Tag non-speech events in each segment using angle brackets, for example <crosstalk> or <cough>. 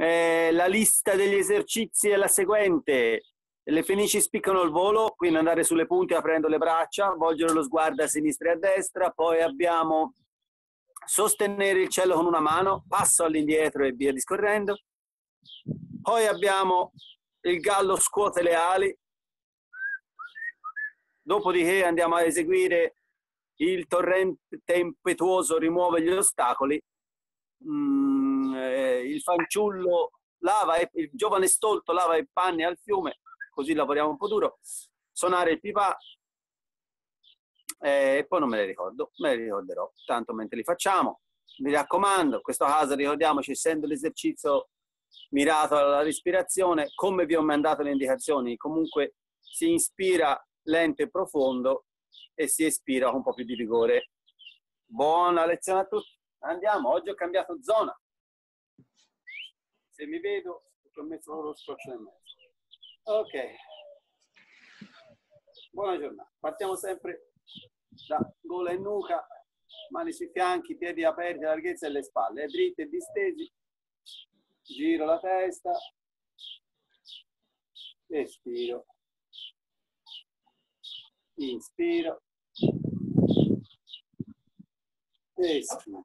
Eh, la lista degli esercizi è la seguente. Le fenici spiccano il volo, quindi andare sulle punte aprendo le braccia, volgere lo sguardo a sinistra e a destra, poi abbiamo sostenere il cielo con una mano, passo all'indietro e via discorrendo. Poi abbiamo il gallo scuote le ali, dopodiché andiamo a eseguire il torrente impetuoso rimuove gli ostacoli, mm, eh, il fanciullo lava, il giovane stolto lava i panni al fiume, così lavoriamo un po' duro, suonare il pipà, eh, e poi non me le ricordo, me le ricorderò, tanto mentre li facciamo. Mi raccomando, questo caso ricordiamoci, essendo l'esercizio mirato alla respirazione, come vi ho mandato le indicazioni, comunque si inspira lento e profondo e si espira con un po' più di vigore. Buona lezione a tutti. Andiamo, oggi ho cambiato zona. Se mi vedo, ho messo lo scotch nel mezzo. Ok. Buona giornata. Partiamo sempre da gola e nuca, mani sui fianchi, piedi aperti, larghezza delle spalle, dritte e distesi. Giro la testa. Espiro. Inspiro. Espiro.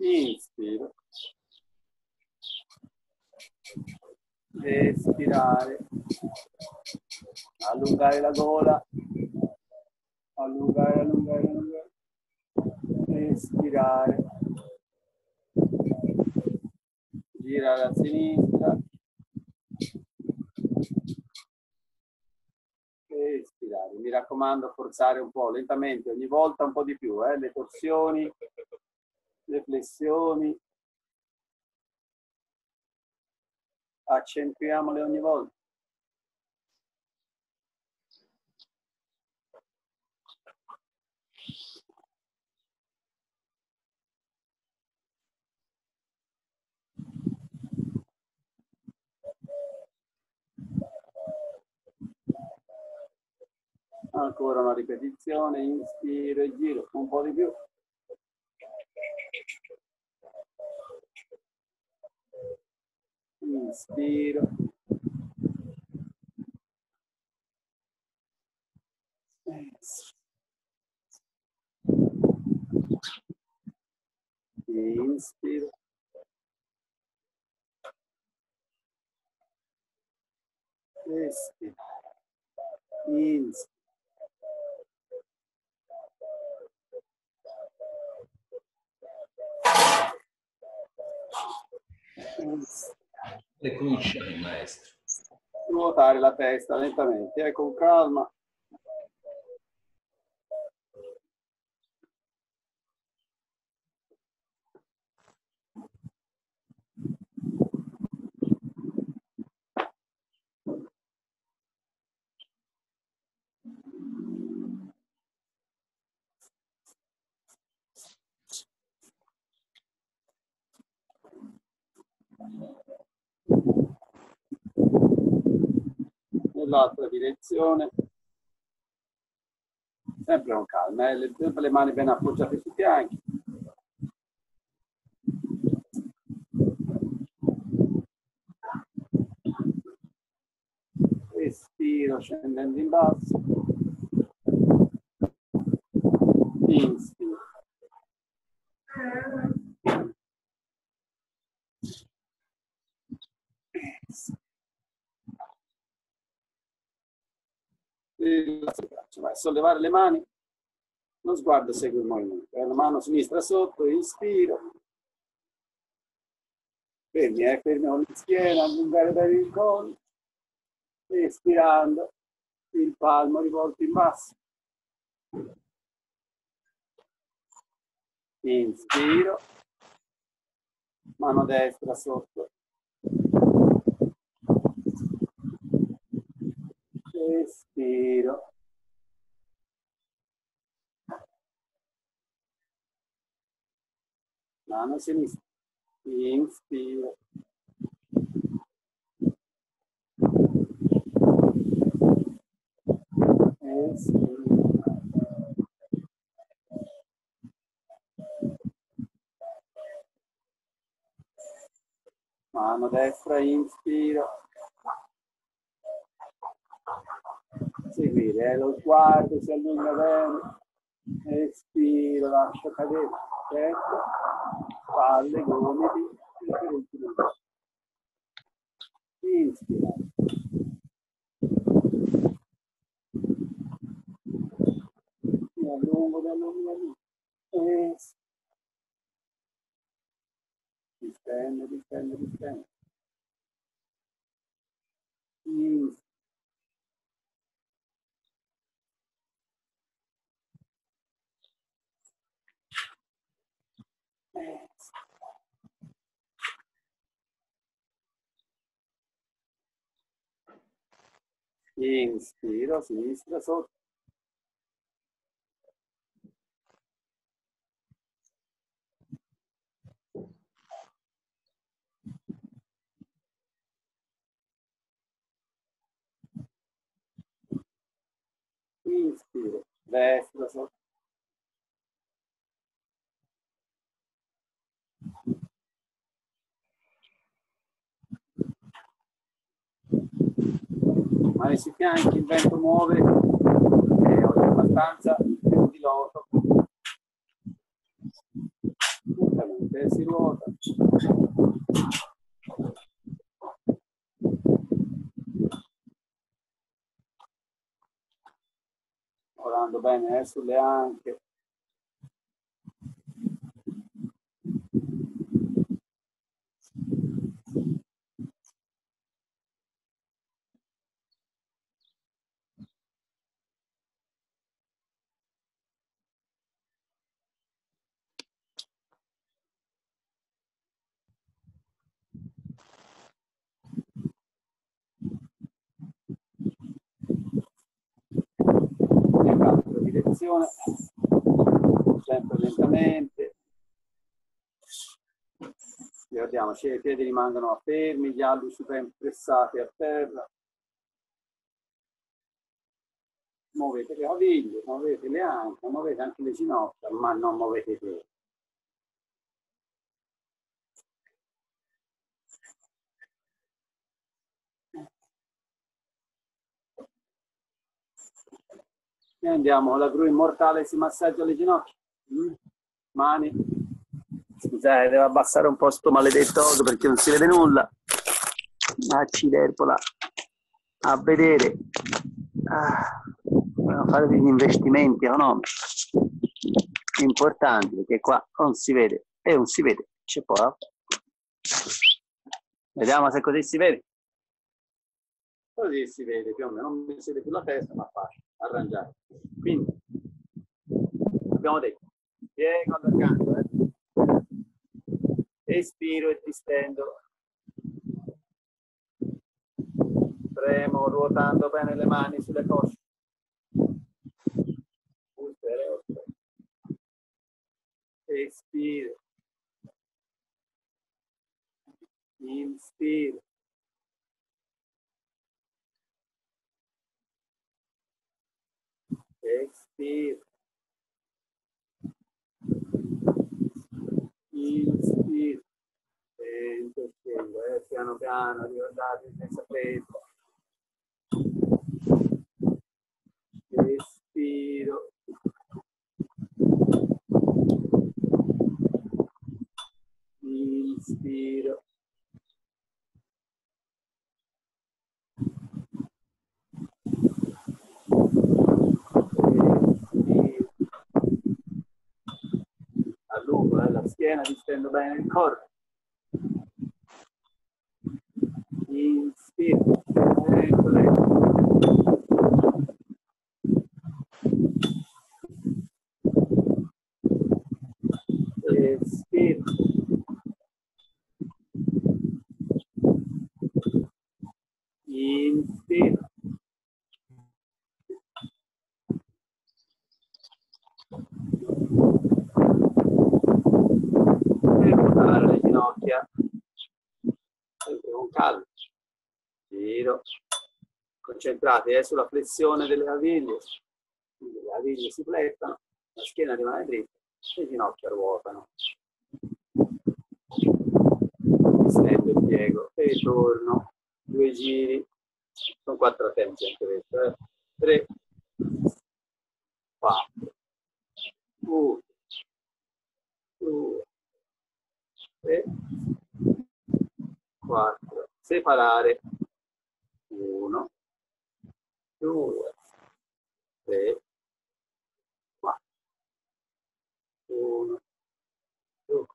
Inspiro. Espirare. Allungare la gola. Allungare, allungare, allungare. Espirare. Girare a sinistra. Espirare. Mi raccomando, forzare un po' lentamente, ogni volta un po' di più. Eh? Le torsioni, le flessioni. Accentuiamole ogni volta. Ancora una ripetizione, inspiro e giro, un po' di più. Inspiro. Inspiro. Espiro. Inspiro. Le conosciamo, maestro. Nuotare la testa lentamente, eh, con calma. Nell'altra direzione sempre con calma eh? le, le mani ben appoggiate sui fianchi respiro scendendo in basso inspiro Vai, sollevare le mani, lo sguardo segue il movimento. La mano sinistra sotto, inspiro. Fermi, eh, fermi con la schiena, allungare bene il collo. Espirando, il palmo rivolto in basso. Inspiro, mano destra sotto Espiro. Mano sinistra. Inspiro. Espiro. Mano destra, inspiro. Seguire, eh, lo sguardo si allunga bene. Espiro, lascio cadere. Certo. Spalle, gomiti. E per ultimo. Inspira. Mi allungo, mi allungo, mi allungo. Espiro. Distende, distende, distende. Inspira. Inspiro, sinistra, sotto. Inspiro, destra, sotto. Mani sui fianchi, il vento muove, e ho abbastanza più di loto. Lentamente si ruota. Lavorando bene eh, sulle anche. Nel direzione, sempre lentamente. Ricordiamoci i piedi rimangono fermi, gli ben pressati a terra. Muovete le caviglie, muovete le anche, muovete anche le ginocchia, ma non muovete i piedi. E andiamo alla gru immortale, si massaggia le ginocchia. Mm. Mani. Scusate, devo abbassare un po' sto maledetto occhio perché non si vede nulla. Acciderpola. A vedere. Ah, fare degli investimenti economici importanti perché qua non si vede e non si vede. C'è poi. Vediamo se così si vede. Così si vede più o meno, non mi si più la testa, ma facile, arrangiare. Quindi, abbiamo detto, piego allargando, eh. espiro e distendo. Premo ruotando bene le mani sulle cosce. Espiro. Inspiro. Expiro. Inspiro. Sento, scendo, eh, piano piano, ricordate senza peso. Respiro. Inspiro. Respiro. Allungo eh, la schiena, distendo bene il corpo. Inspiro. Lento, lento. Espiro. Inspiro. E ruotare le ginocchia. Sempre con calma. Giro. Concentrati eh, sulla flessione delle caviglie. Quindi le caviglie si flettano, la schiena rimane dritta, le ginocchia ruotano. Stendo il piego e torno, due giri, sono quattro tempi anche questo, eh? tre, quattro, uno, due, tre, quattro, separare, uno, due, tre, quattro, uno, due,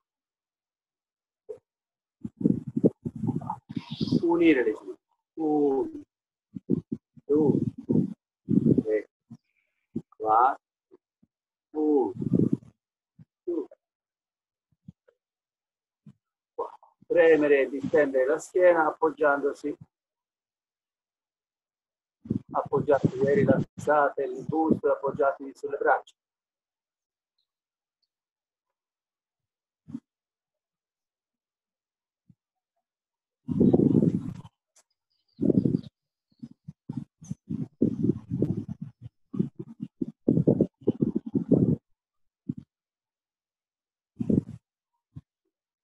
unire le ginocchia, uno, due, tre, quattro, uno, due, quattro. Premere e distendere la schiena appoggiandosi appoggiatevi e rilassate il busto, appoggiatevi sulle braccia.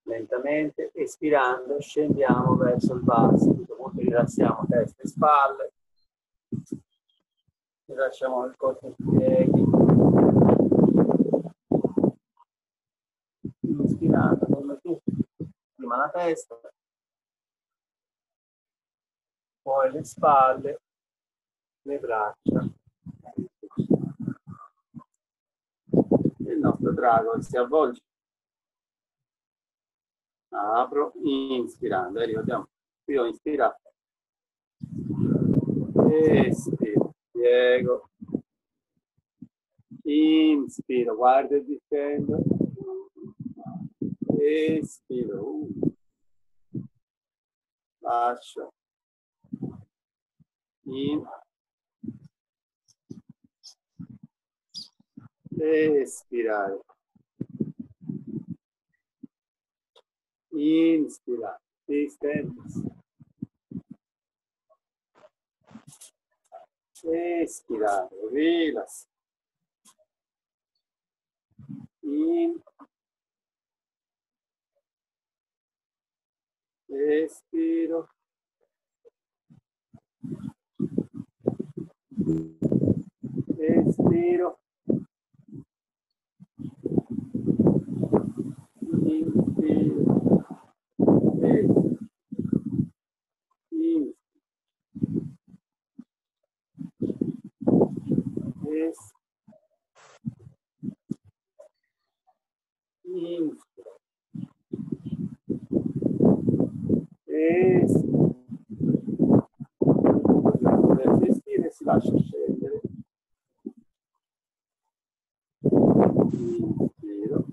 Lentamente, espirando, scendiamo verso il basso, molto rilassiamo testa e spalle, lasciamo il corpo piedi. Inspirando come tu. Prima la testa. Poi le spalle le braccia. Il nostro drago si avvolge. Apro inspirando. E ricordiamo qui ho ispirato espiro piego. Inspiro, guarda e distendo. Espiro. Uh. Lascio. In. Espirare. Inspira. Distendersi. Espirare, rilass. In. Espiro. Espiro. Inspiro. Espiro. Inspiro. es respira e si lascia scendere. Inspiro.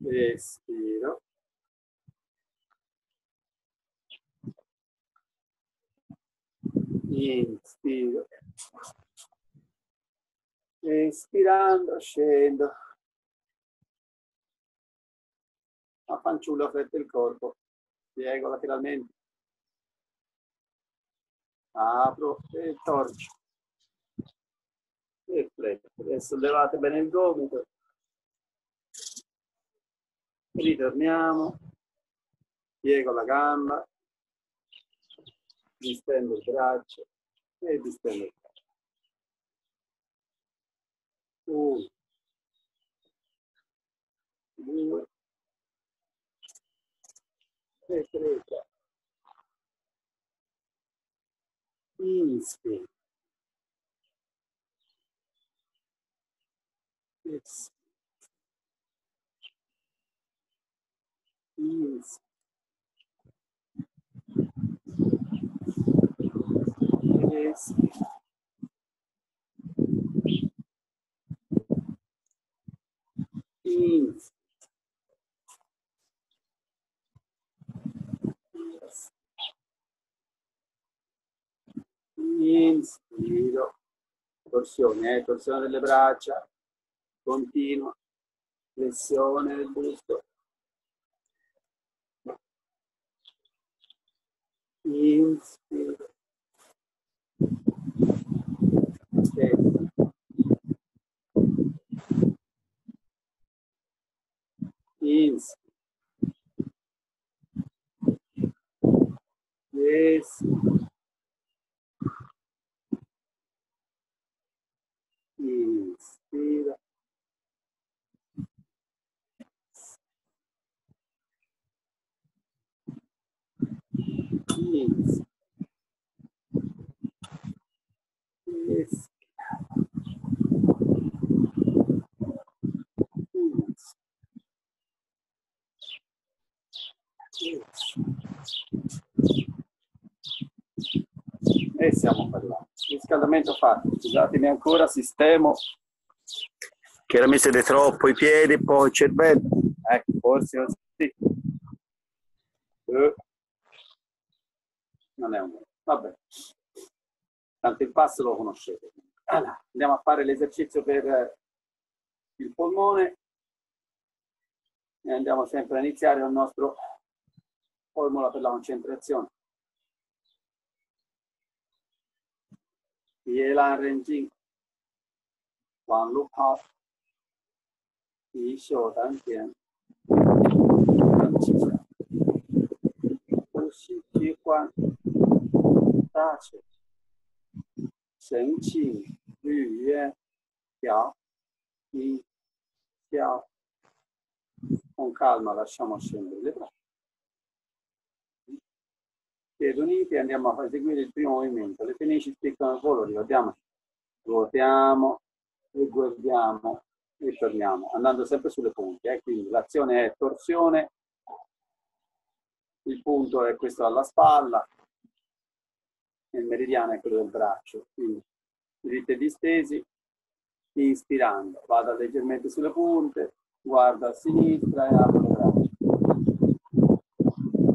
Respiro. Inspiro. Espirando, scendo. A fanciullo freddo il corpo. Piego lateralmente. Apro e torcio. E fletto. Adesso levate bene il gomito. Ritorniamo. Piego la gamba distendo il braccio e distendo il braccio. Uno, due, e tre, quattro. Inspira. Yes. Inspiro, torsione, eh? torsione delle braccia, continua, flessione del busto. Inspiro. is yes is the is is is E siamo parlati. Riscaldamento fatto. Scusatemi ancora, sistemo. Chiaramente siete troppo i piedi, poi il cervello. Ecco, forse così. Eh. Non è un buono. Vabbè. Tanto il passo lo conoscete. Allora, andiamo a fare l'esercizio per il polmone e andiamo sempre a iniziare il nostro formula per la concentrazione. Yelan Renjing, Wang Lu Pao, Yi Xiu Dan Tian, Dan Qi. Con calma lasciamo scendere le braccia. Uniti e andiamo a eseguire il primo movimento. Le fenici spiccano il volo, ricordiamoci. Ruotiamo e guardiamo e torniamo, andando sempre sulle punte. Eh? Quindi l'azione è torsione, il punto è questo alla spalla, il meridiano è quello del braccio. Quindi dritti e distesi, inspirando, vado leggermente sulle punte, guardo a sinistra e apro le braccia.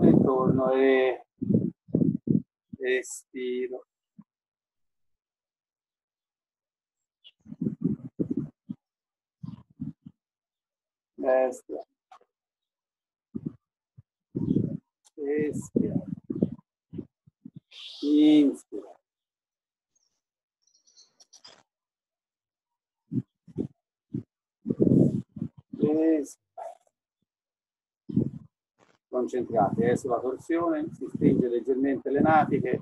E torno e Respiro. Destra. Respira. Inspira. Respira concentrati eh, sulla torsione, si stringe leggermente le natiche,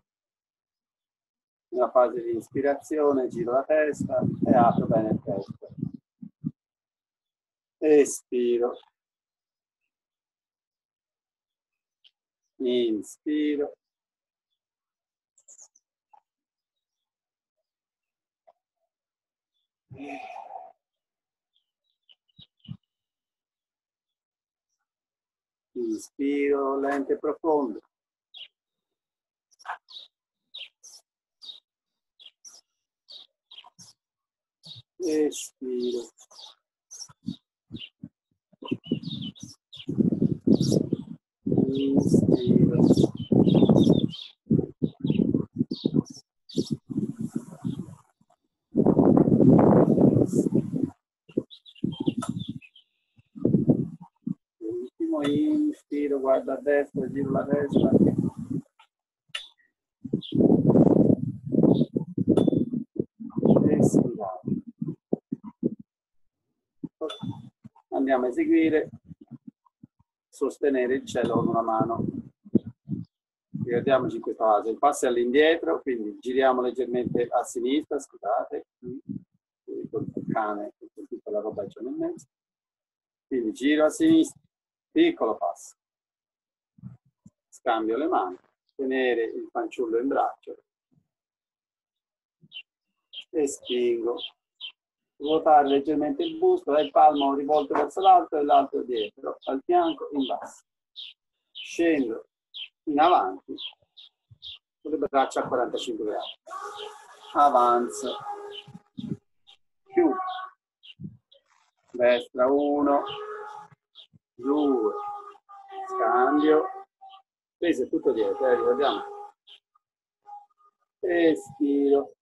nella fase di ispirazione giro la testa e apro bene il petto. Espiro. Inspiro. Inspiro lento profondo. Inspiro. Inspiro, guarda a destra, giro la destra. Andiamo a eseguire sostenere il cielo con una mano. Ricordiamoci in questa fase, il passo è all'indietro, quindi giriamo leggermente a sinistra, scusate, il cane, tutta la roba già nel mezzo. Quindi giro a sinistra, piccolo passo. Scambio le mani, tenere il fanciullo in braccio e spingo. Ruotare leggermente il busto, il palmo rivolto verso l'alto e l'altro dietro, al fianco, in basso. Scendo in avanti, con le braccia a 45 gradi. Avanzo. Chiudo. Destra 1, 2, scambio. Peso è tutto dietro, eh, ricordiamo. Espiro.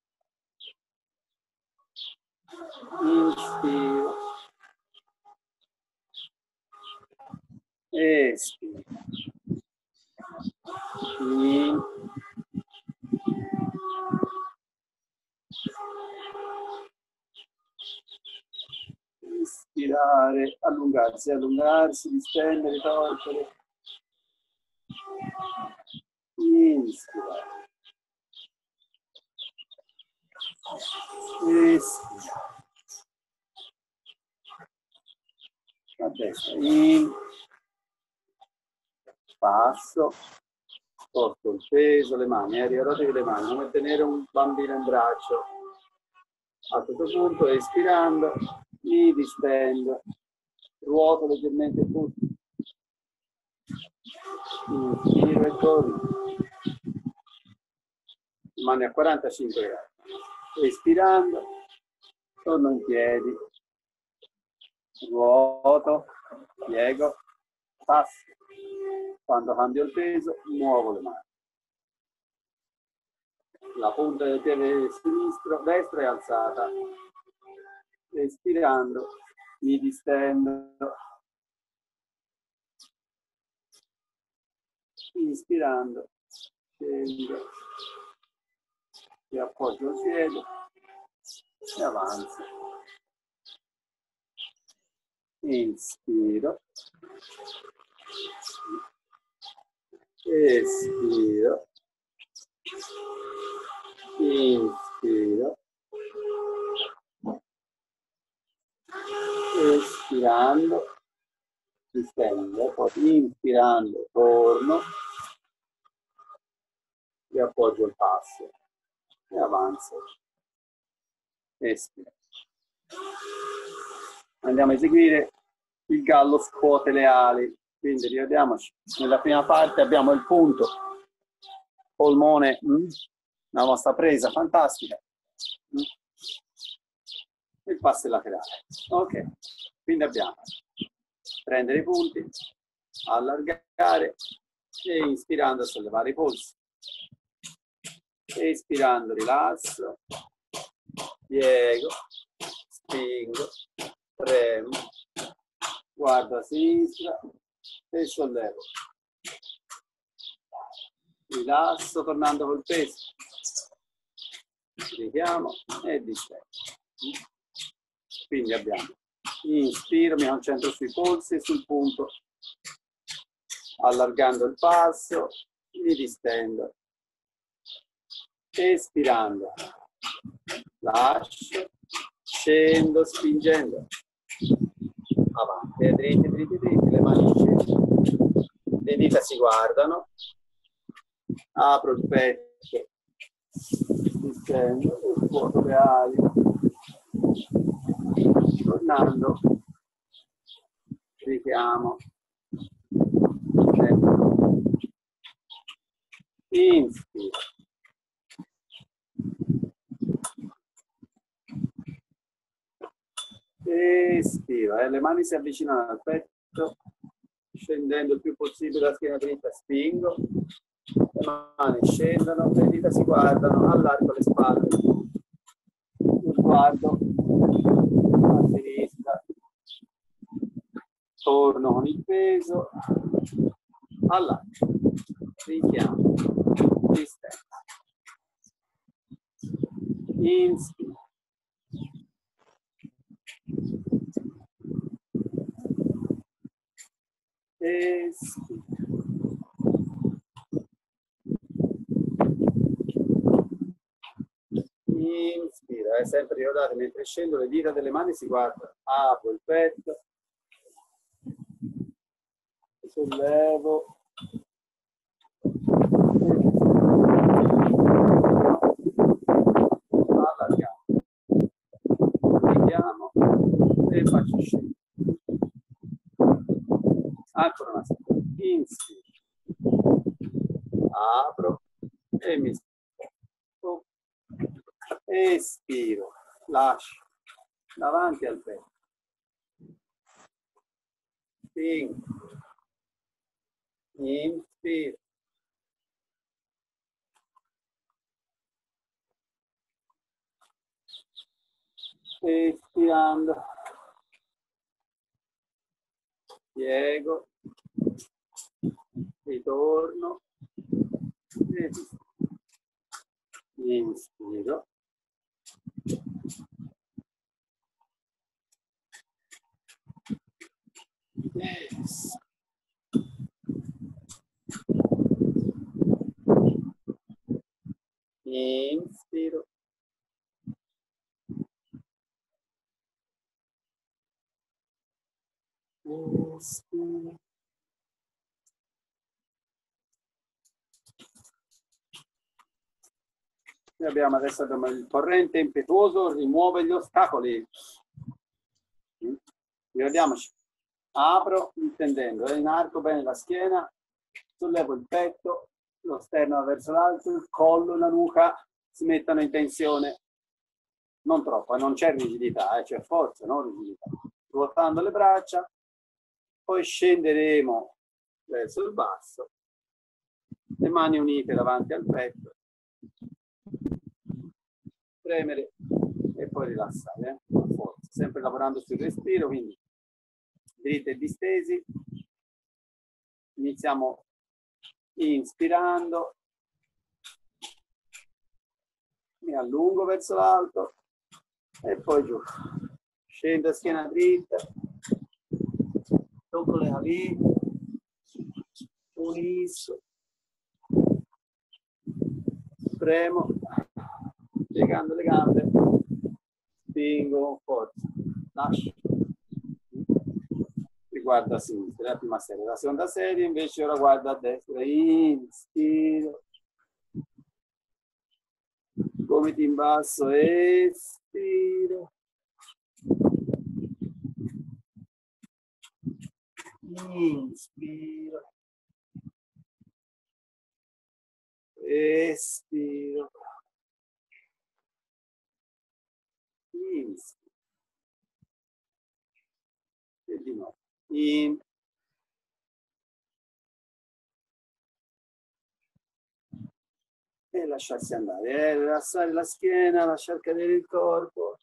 Inspiro. Espiro. In. Ispirare, allungarsi, allungarsi, distendere, togliere. Inspira. Espira. A destra. In. Passo. Sposto il peso, le mani, eh, rirotevi le mani, come tenere un bambino in braccio. A questo punto, espirando, mi distendo, ruoto leggermente busto. Inspiro e torno. Mani a 45 gradi. Espirando, torno in piedi. Ruoto, piego, passo. Quando cambio il peso, muovo le mani. La punta del piede sinistro, destro è alzata. Espirando, mi distendo. Inspirando, scendo, e appoggio il piede e avanzo. Inspiro. Espiro. Inspiro. Espirando. Si stende, poi inspirando torno e appoggio il passo e avanzo. Espiro. Andiamo a eseguire il gallo scuote le ali. Quindi ricordiamoci, nella prima parte abbiamo il punto, polmone, mm, la nostra presa fantastica. Il passo laterale. Ok, quindi abbiamo prendere i punti, allargare e inspirando sollevare i polsi. Espirando rilasso, piego, spingo, premo, guardo a sinistra, e sollevo. Rilasso tornando col peso. Richiamo e distendo. Quindi abbiamo inspiro, mi concentro sui polsi e sul punto, allargando il passo, mi distendo. Espirando, lascio, scendo, spingendo avanti, dritti, dritti, dritti, le mani scendono, le dita si guardano, apro il petto, distendo, scuoto le ali, tornando, richiamo, inspiro. Espira, eh? le mani si avvicinano al petto, scendendo il più possibile la schiena dritta, spingo, le mani scendono, le dita si guardano, allargo le spalle, il guardo a sinistra, torno con il peso, allargo, richiamo, distendo, inspiro. Espira. Inspira, è sempre ricordate, mentre scendo le dita delle mani si guarda, apro il petto, sollevo, allarghiamo, richiamo e faccio scendere. Ancora una seconda, inspiro, apro. E mi espiro, lascio. Davanti al petto, spingo, inspiro, espirando. Piego, ritorno, inspiro, Yes. Name zero. Name zero. Abbiamo adesso abbiamo il torrente impetuoso, rimuove gli ostacoli. Ricordiamoci, apro intendendo, inarco bene la schiena, sollevo il petto, lo sterno verso l'alto, il collo la nuca si mettono in tensione. Non troppo, non c'è rigidità, eh, c'è forza, non rigidità. Ruotando le braccia, poi scenderemo verso il basso, le mani unite davanti al petto, premere e poi rilassare, eh? forza, sempre lavorando sul respiro, quindi dritti e distesi. Iniziamo inspirando, mi allungo verso l'alto e poi giù. Scendo a schiena dritta, tocco le ali, unisco, premo, piegando le gambe, spingo forza, lascio guardo a sinistra, la prima serie. La seconda serie invece ora guardo a destra, inspiro, gomiti in basso, espiro. Inspiro. Espiro. Inspiro. E di nuovo in e lasciarsi andare, eh? rilassare la schiena, lasciare cadere il corpo.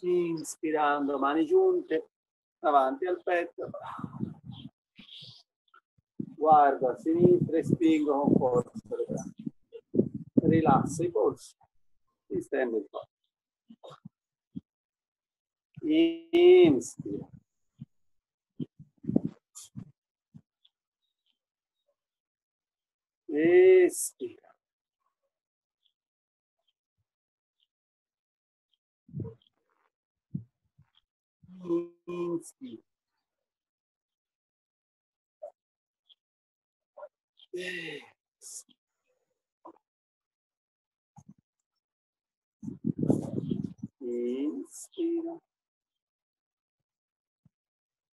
Inspirando, mani giunte, davanti al petto. Guardo a sinistra e spingo con forza le braccia. Rilassa i polsi distende il corpo. Inspira. Espira. Inspira. Inspira.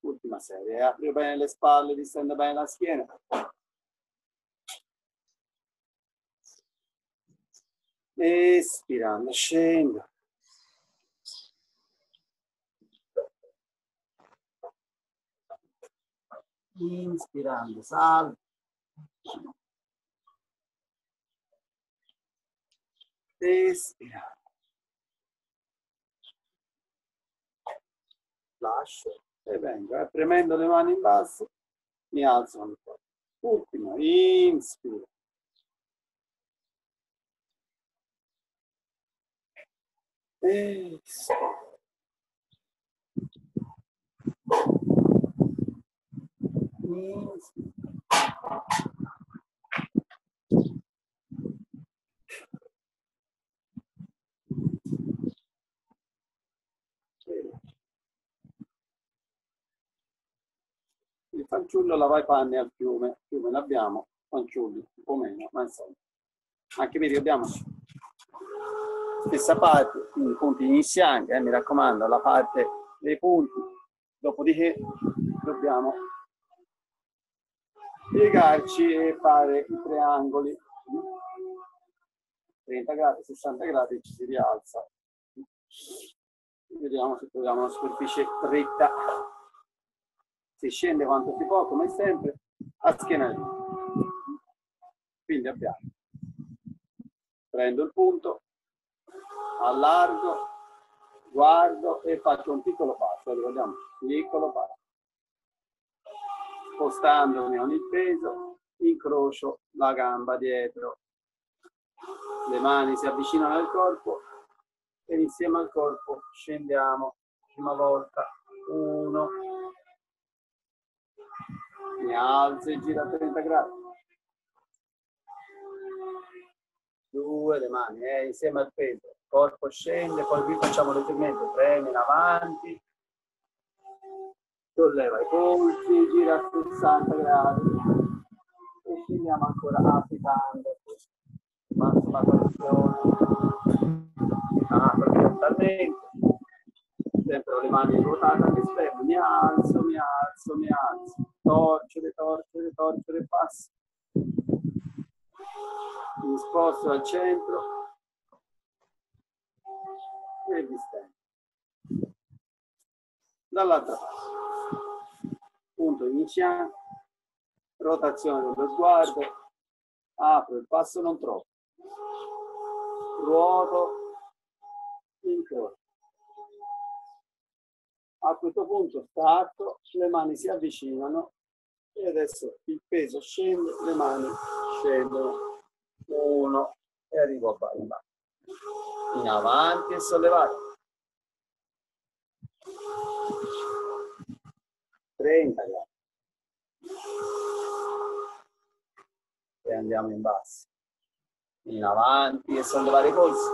Ultima serie. Apri bene le spalle, distende bene la schiena. Espirando, scendo. Inspirando, salvo. Espirando. lascio e vengo. Eh, premendo le mani in basso, mi alzo ancora. Ultimo, inspiro. Espiro. Inspiro. Il fanciullo lava i panni al fiume, fiume ne abbiamo, fanciulli un po' meno, ma insomma. Anche vedi abbiamo stessa parte, quindi punti inizianti, eh, mi raccomando, la parte dei punti, dopodiché dobbiamo piegarci e fare i triangoli 30 gradi, 60 gradi ci si rialza. Vediamo se troviamo una superficie dritta si scende quanto si può, come sempre, a schiena libera. Quindi abbiamo, prendo il punto, allargo, guardo e faccio un piccolo passo, ricordiamo, piccolo passo. Spostandomi con il peso, incrocio la gamba dietro, le mani si avvicinano al corpo e insieme al corpo scendiamo, prima volta, uno, mi alzo e giro a 30 gradi. due, le mani eh, insieme al peso, il corpo scende, poi qui facciamo leggermente, premi in avanti, solleva i polsi, gira a 60 gradi. E scendiamo ancora applicando, massima torsione, apro sempre le mani ruotate all'esterno, mi alzo, mi alzo, mi alzo, torcere, torcere, torcere, passo mi sposto al centro. E distendo. Dall'altra parte. Punto iniziale, rotazione dello sguardo, apro il passo non troppo, ruoto, incontro. A questo punto stacco, le mani si avvicinano e adesso il peso scende, le mani scendono uno e arrivo a balla. In avanti e sollevare. 30 gradi. E andiamo in basso. In avanti e sollevare i polsi.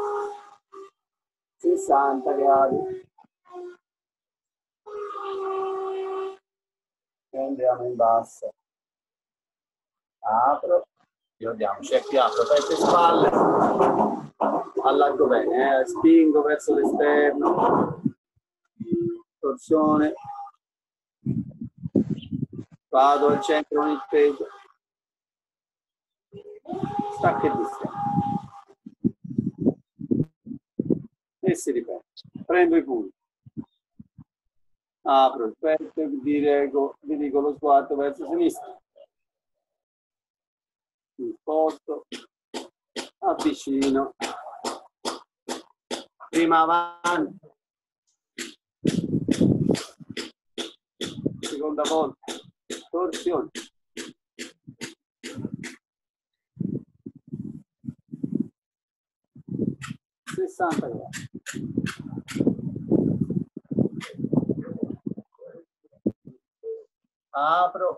60 gradi. E andiamo in basso. Apro ricordiamoci, è piatto, testa e spalle, allargo bene, eh? spingo verso l'esterno, torsione, vado al centro con il peso, stacca e distendo. E si ripete. Prendo i punti. Apro il petto e dirigo, dirigo lo sguardo verso sinistra sposto, avvicino, prima avanti, seconda volta, torsione. Sessanta gradi. Apro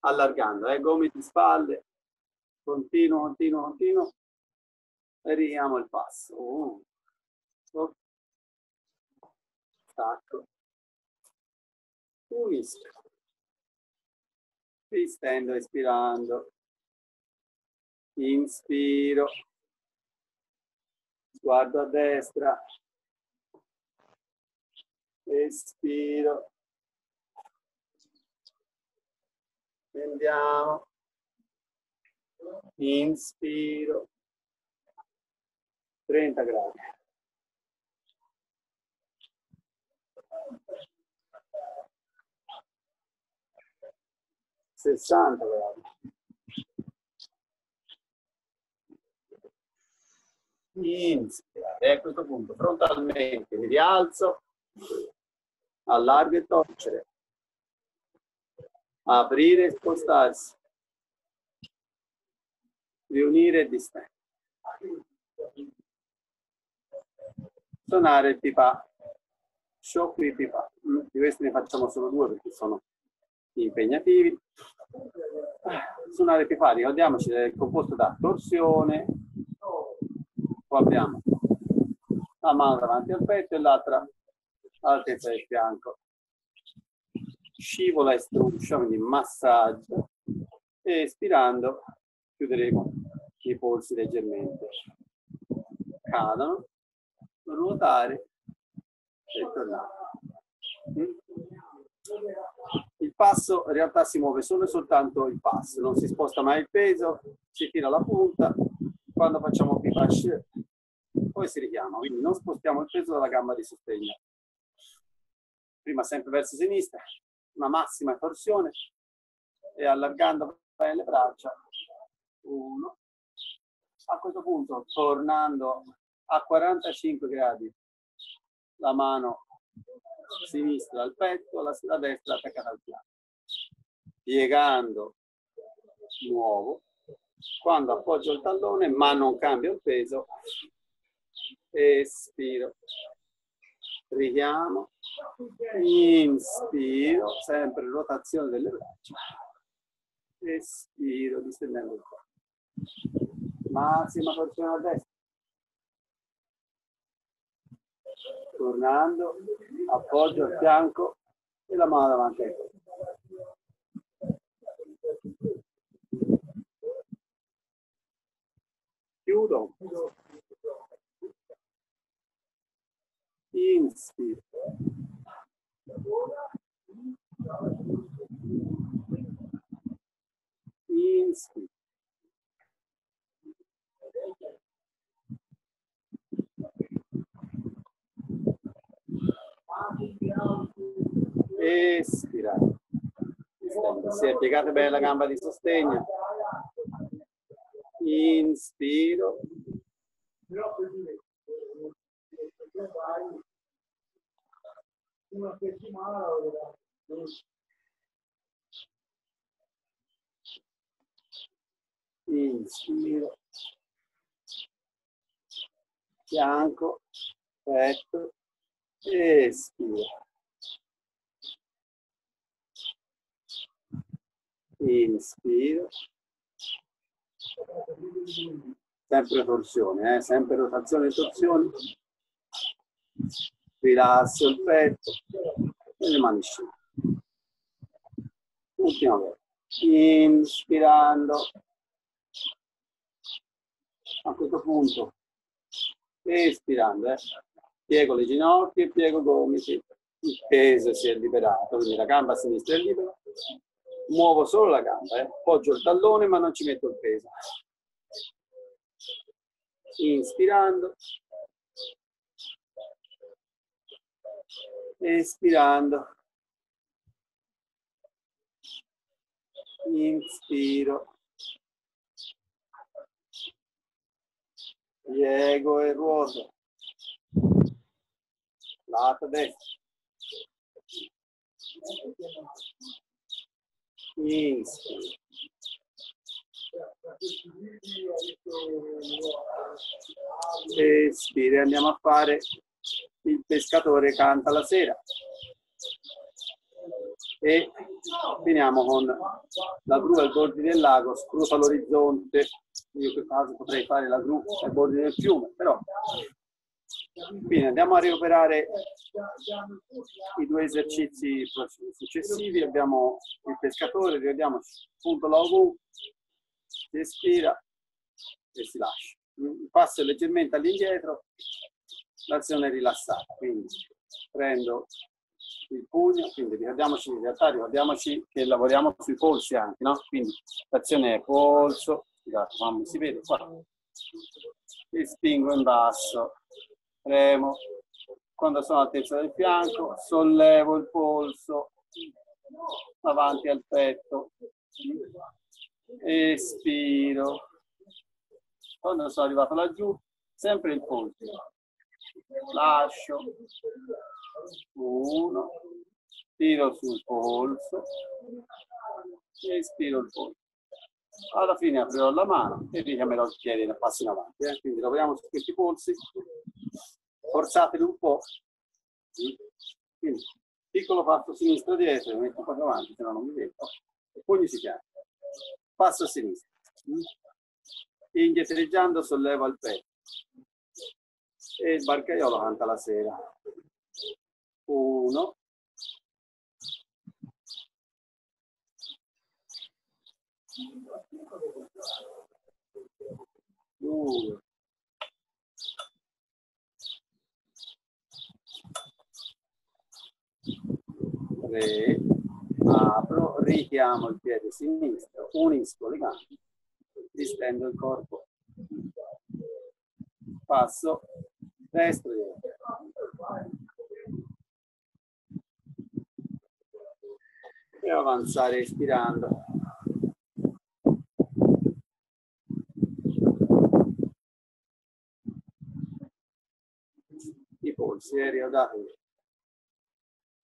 allargando, eh, gomiti, spalle, continuo, continuo, continuo, e richiamo il passo. Uh. Stacco. Unisco. Distendo espirando. Inspiro. Sguardo a destra. Espiro. Prendiamo. Inspiro. 30 gradi. Sessanta gradi. Inspira. E a questo punto frontalmente mi rialzo, allargo e torcere aprire e spostarsi, riunire e distendere. Suonare il pipa, sciocco il pipa. Di questi ne facciamo solo due perché sono impegnativi. Suonare il pipa, ricordiamoci, è composto da torsione, qua abbiamo la mano davanti al petto e l'altra all'altezza del fianco scivola e struscia, quindi massaggio, e espirando chiuderemo i polsi leggermente. Cadono, ruotare e tornare. Il passo in realtà si muove solo e soltanto il passo, non si sposta mai il peso, si tira la punta, quando facciamo pipash poi si richiama, quindi non spostiamo il peso dalla gamba di sostegno. Prima sempre verso sinistra, una massima torsione e allargando bene le braccia. Uno. A questo punto, tornando a 45 gradi, la mano sinistra al petto, la, la destra attaccata al piano. Piegando, muovo. Quando appoggio il tallone, ma non cambio il peso, espiro richiamo, inspiro, sempre rotazione delle braccia, espiro distendendo il corpo. massima torsione a destra. Tornando, appoggio il fianco e la mano davanti al corpo. Chiudo. Inspiro. Inspiro. Espirare. Si è piegata bene la gamba di sostegno. Inspiro. Una Inspiro. Fianco, petto, espiro. Inspiro. Sempre torsione, eh? sempre rotazione e torsione. Rilasso il petto e le mani scende. Ultima volta. Inspirando. A questo punto, espirando, eh? Piego le ginocchia e piego gomiti. Il peso si è liberato, quindi la gamba sinistra è libera muovo solo la gamba, eh. poggio il tallone ma non ci metto il peso. Inspirando. Espirando. Inspiro. Piego e ruoto. Lato destro. Inspira. Espira, andiamo a fare il pescatore canta la sera. E finiamo con la gru ai bordi del lago, scruta l'orizzonte. Io che caso potrei fare la gru ai bordi del fiume, però quindi andiamo a recuperare i due esercizi successivi. Abbiamo il pescatore, ricordiamoci, punto ovunque, si espira e si lascia. Il passo è leggermente all'indietro, l'azione è rilassata. Quindi prendo il pugno, quindi ricordiamoci in realtà, ricordiamoci che lavoriamo sui polsi anche, no? Quindi l'azione è polso, scusate, mamma, si vede qua, e spingo in basso, remo, quando sono all'altezza del fianco, sollevo il polso avanti al petto, espiro, quando sono arrivato laggiù, sempre il polso, lascio, uno, tiro sul polso, espiro il polso. Alla fine aprirò la mano e richiamerò il piede e passo in avanti. Eh? Quindi lavoriamo su questi polsi forzateli un po'. Quindi, piccolo passo sinistro dietro, mi metto un po' se no non mi vedo. E pugni si chiama. Passo a sinistra. Indietreggiando sollevo al petto. E il barcaiolo canta la sera. Uno. Due. 3, apro, richiamo il piede sinistro, unisco le gambe, distendo il corpo, passo destro dietro. E avanzare respirando. I polsi, ricordatevi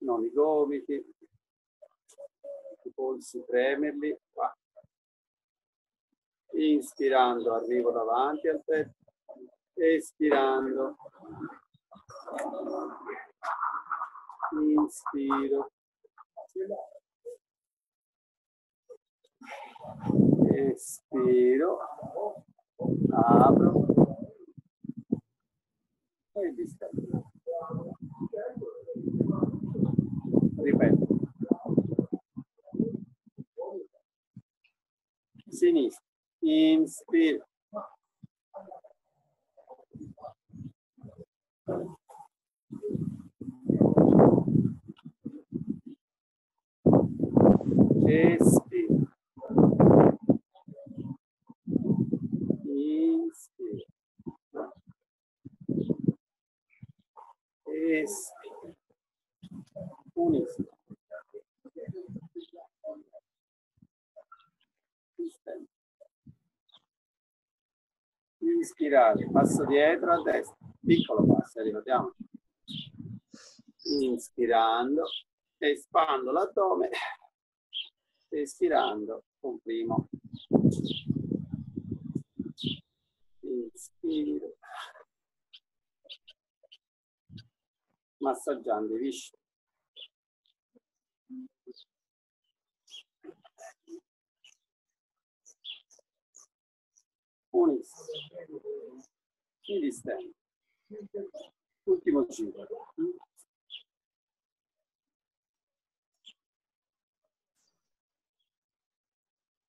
non i gomiti, i polsi premerli, qua. Inspirando arrivo davanti al petto, espirando, inspiro, espiro, apro. E distendo. Ripeto. Sinistra, inspira. Expira. Inspira. Expira. Unisca. Stende. Inspirare, passo dietro a destra, piccolo passo, ricordiamo. Inspirando, espando l'addome, espirando, comprimo. Inspiro. Massaggiando i visceri. Si distende. Ultimo giro.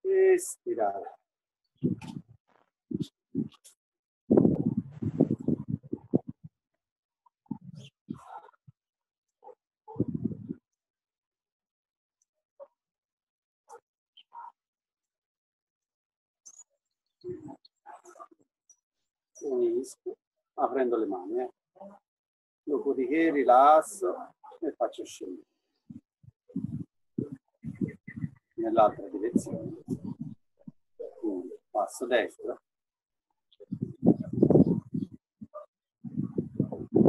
Espirare. Unisco, aprendo le mani. Eh. Dopodiché rilasso e faccio scendere nell'altra direzione. Quindi passo destra.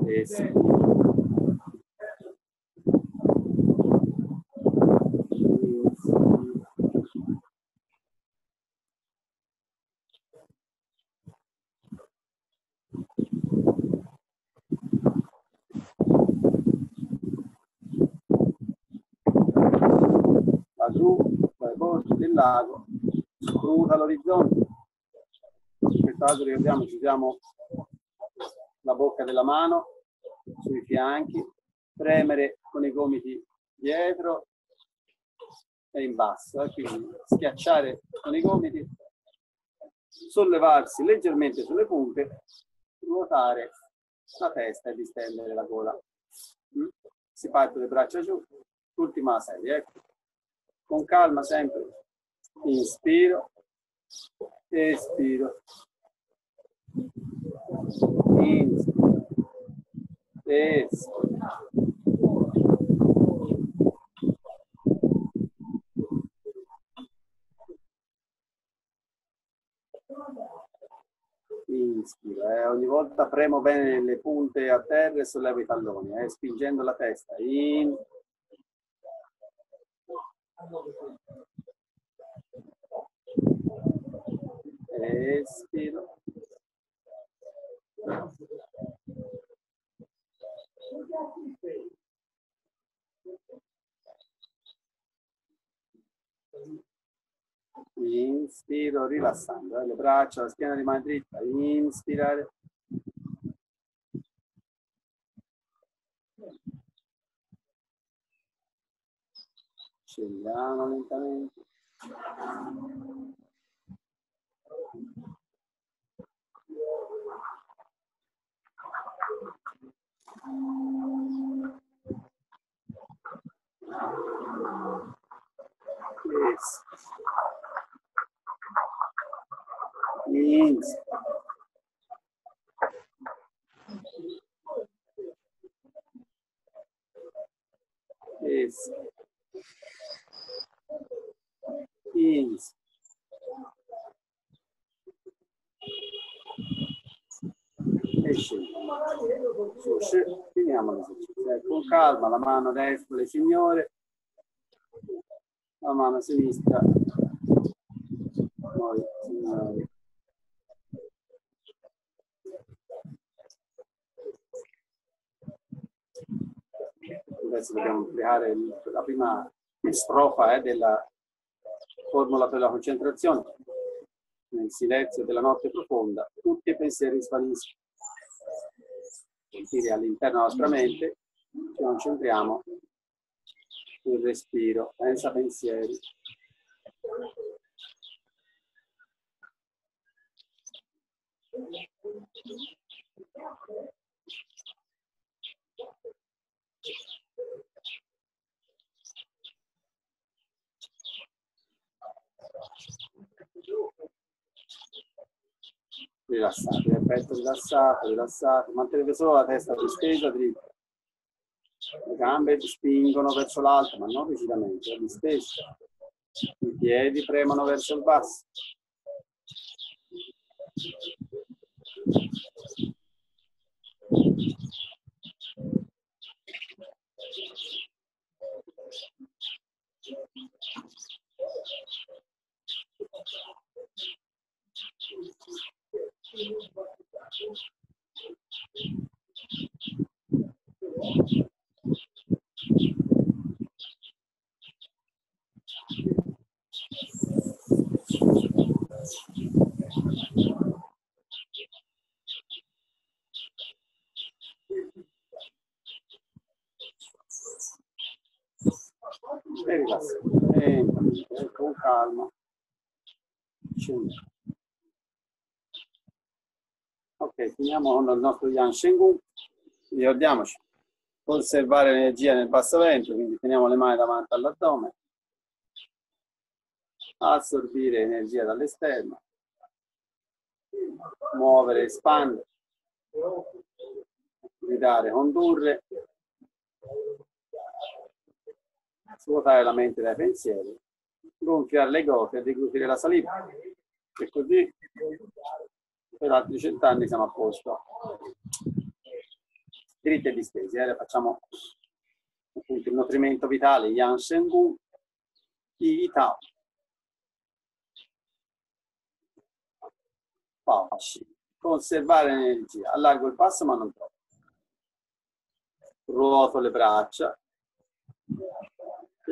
E. Va giù, poi porti del lago, cruda l'orizzonte. In questo caso ricordiamoci, usiamo la bocca della mano sui fianchi, premere con i gomiti dietro e in basso, eh, quindi schiacciare con i gomiti, sollevarsi leggermente sulle punte, ruotare la testa e distendere la gola. Mm? Si parte le braccia giù, ultima serie, ecco. Con calma sempre, inspiro, espiro, inspiro, espiro. Inspiro, eh. ogni volta premo bene le punte a terra e sollevo i talloni, eh, spingendo la testa. In. Espiro. Inspiro rilassando eh, le braccia, la schiena rimane dritta. Inspirare. Scendiamo lentamente. Yes. Yes. Calma, la mano destra, le signore, la mano sinistra, noi signori. Adesso dobbiamo il- la prima strofa eh, della formula per la concentrazione. nel silenzio della notte profonda, tutti i pensieri svaniscono. Sentire all'interno della nostra mente, concentriamo sul respiro, senza pensieri. rilassati, il petto rilassato, rilassato, mantenete solo la testa distesa, dritta. Le gambe spingono verso l'alto, ma non rigidamente, distesa. I piedi premono verso il basso. Rilassate, con calma. Ok, finiamo con il nostro Yan Shengun. Ricordiamoci, conservare l'energia nel basso ventre, quindi teniamo le mani davanti all'addome. Assorbire energia dall'esterno. Muovere, espandere. Guidare, condurre. Svuotare la mente dai pensieri. Gonfiare le gote e deglutire la saliva. E così per altri cent'anni siamo a posto. Diritti e distesi, eh? facciamo appunto il nutrimento vitale, Yan Shen Gu, Yi Tao. Paci. Conservare l'energia. Allargo il passo ma non troppo. Ruoto le braccia,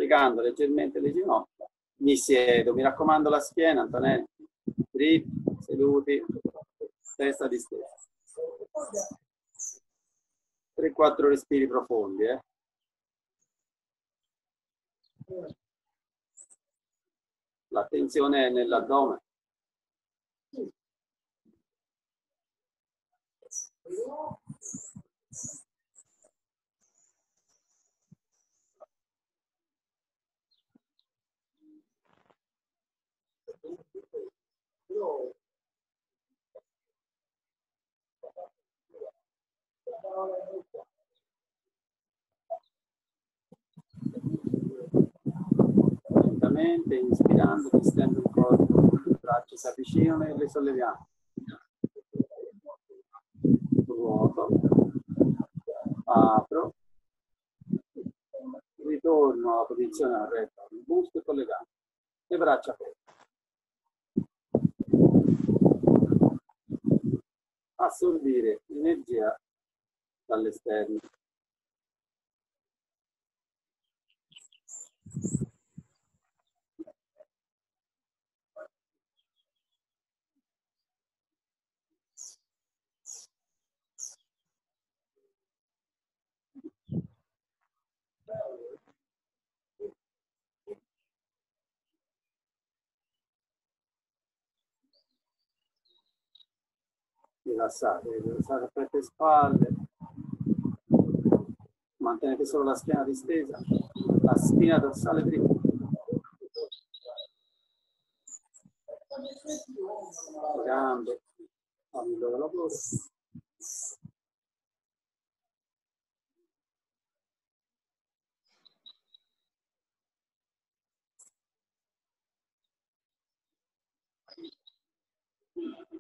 piegando leggermente le ginocchia. Mi siedo, mi raccomando la schiena, Antonelli. Dritti, seduti, testa distesa. 3-4 respiri profondi. Eh. L'attenzione è nell'addome. No. Lentamente, inspirando, distendo il corpo, le braccia si avvicinano e le solleviamo. Ruoto, apro, ritorno alla posizione corretta, il busto e con le gambe, le braccia aperte. Assorbire energia dall'esterno. Rilassate, rilassate aperte spalle, mantenete solo la schiena distesa, la spina dorsale. Le gambe a migliore lavoro.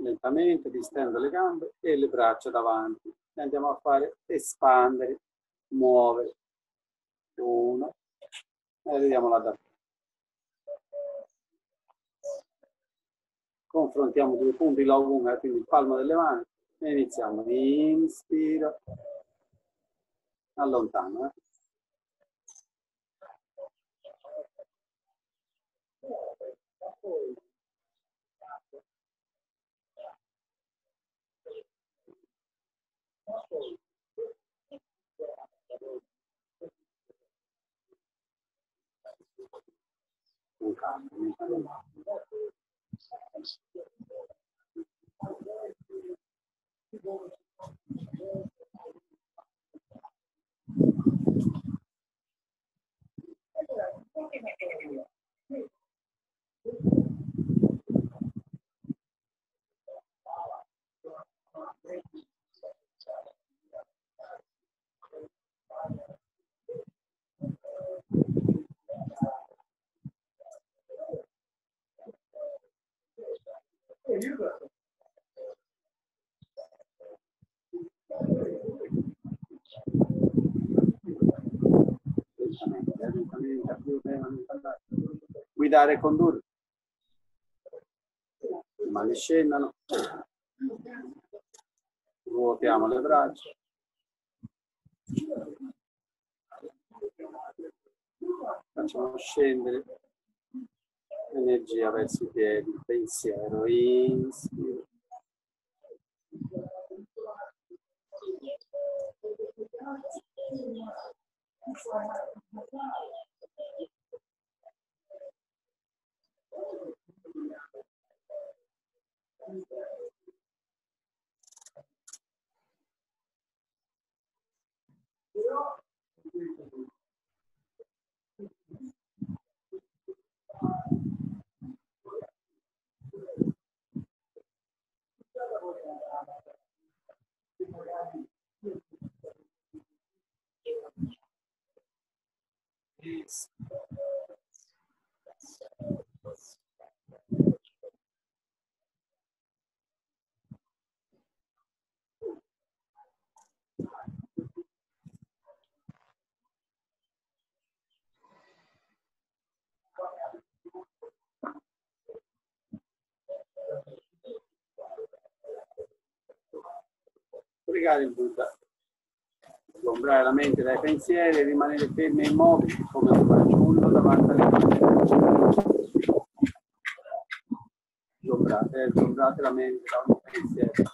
Lentamente distendo le gambe e le braccia davanti. E andiamo a fare espandere muove uno. E vediamo da confrontiamo due punti la lunga quindi il palmo delle mani. E iniziamo. Inspiro allontano eh. 你看。Guidare e condurre. Le mani scendano. Ruotiamo le braccia facciamo scendere l'energia verso i piedi il pensiero inspira pregare il Buddha, sgombrare la mente dai pensieri e rimanere fermi e immobili come un fanciullo davanti alle mani. Sgombrate, eh, sgombrate la mente da un pensiero.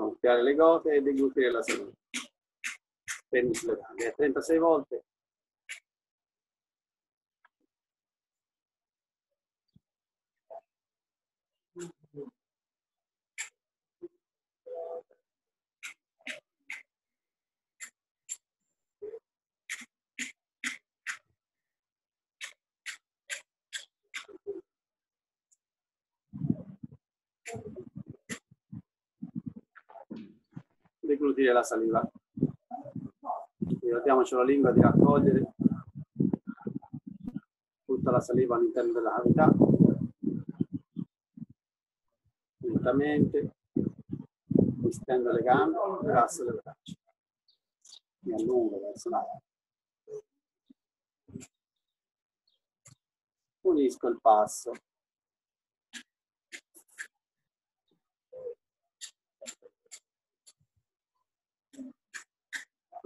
Gonfiare le gote e deglutire la salute. Gambe. 36 volte. Deglutire la saliva. Ricordiamoci la lingua di raccogliere tutta la saliva all'interno della cavità. Lentamente mi stendo le gambe, rilasso le braccia. Mi allungo verso l'alto. Unisco il passo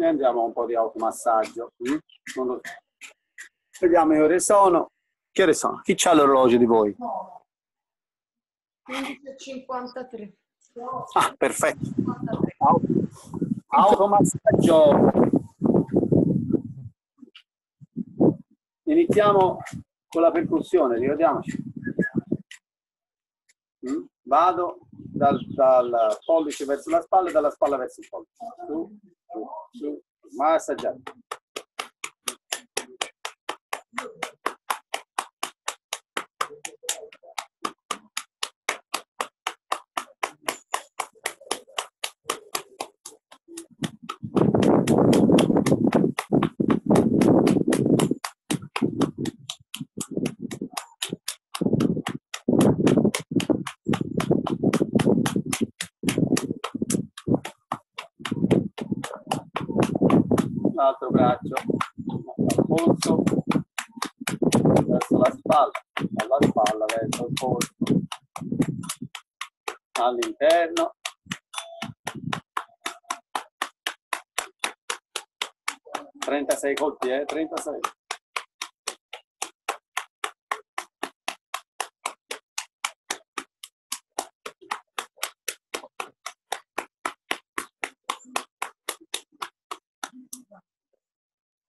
e andiamo a un po' di automassaggio. Lo... Vediamo che ore sono. Che ore sono? Chi c'ha l'orologio di voi? 15.53. Ah, perfetto. Automassaggio. Iniziamo con la percussione, ricordiamoci. Mm? Vado dal, dal pollice verso la spalla e dalla spalla verso il pollice. Su, su, ma all'interno. Trentasei colpi, eh? 36.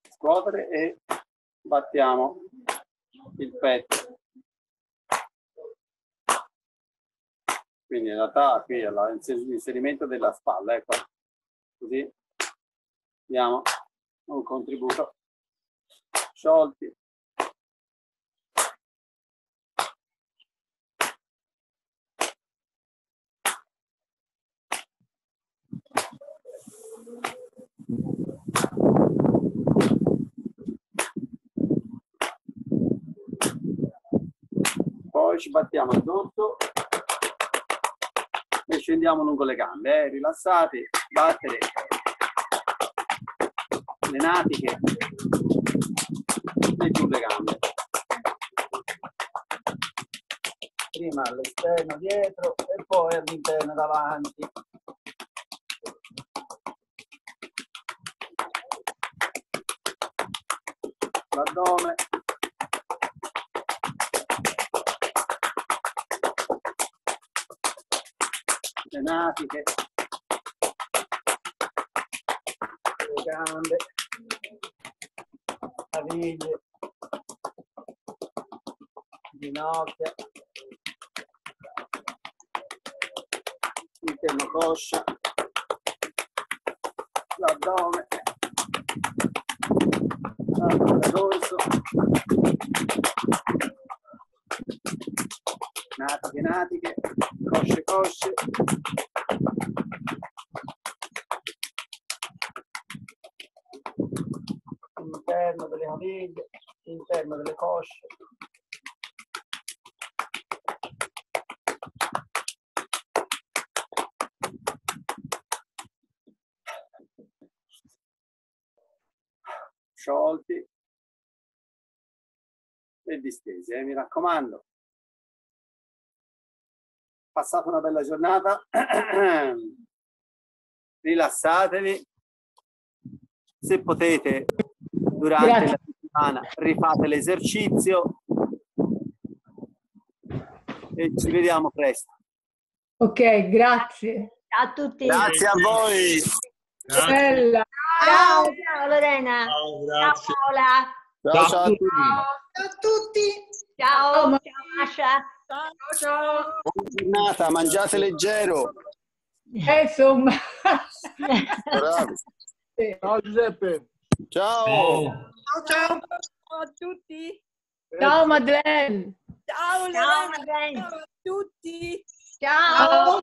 Scuotere e battiamo il petto. Quindi in realtà qui è l'inserimento della spalla, ecco. Così diamo un contributo. Sciolti. Poi ci battiamo addosso e scendiamo lungo le gambe, eh? rilassati, battere le natiche e giù le gambe. Prima all'esterno dietro e poi all'interno davanti. L'addome. Le natiche. Le gambe. Caviglie. Ginocchia. Interno coscia. L'addome. Allora, dorso. Natiche, natiche, cosce, cosce. Interno delle caviglie, interno delle cosce. sciolti e distesi, eh, mi raccomando. Passate una bella giornata, <clears throat> rilassatevi, se potete durante Grazie. la settimana rifate l'esercizio e ci vediamo presto. Ok, grazie. Ciao a tutti. Grazie a voi. Bella. Ciao, ciao Lorena. Ciao, Ciao grazie. Paola. Ciao, ciao a tutti. Ciao a tutti. Ciao, Ciao, ma- ciao Masha. Buona giornata, mangiate leggero. Eh, insomma. Bravi. Ciao Giuseppe. Ciao. Ciao ciao. Ciao a tutti. Ciao Madeleine. Ciao Ciao. Madeleine. Ciao a tutti. Ciao.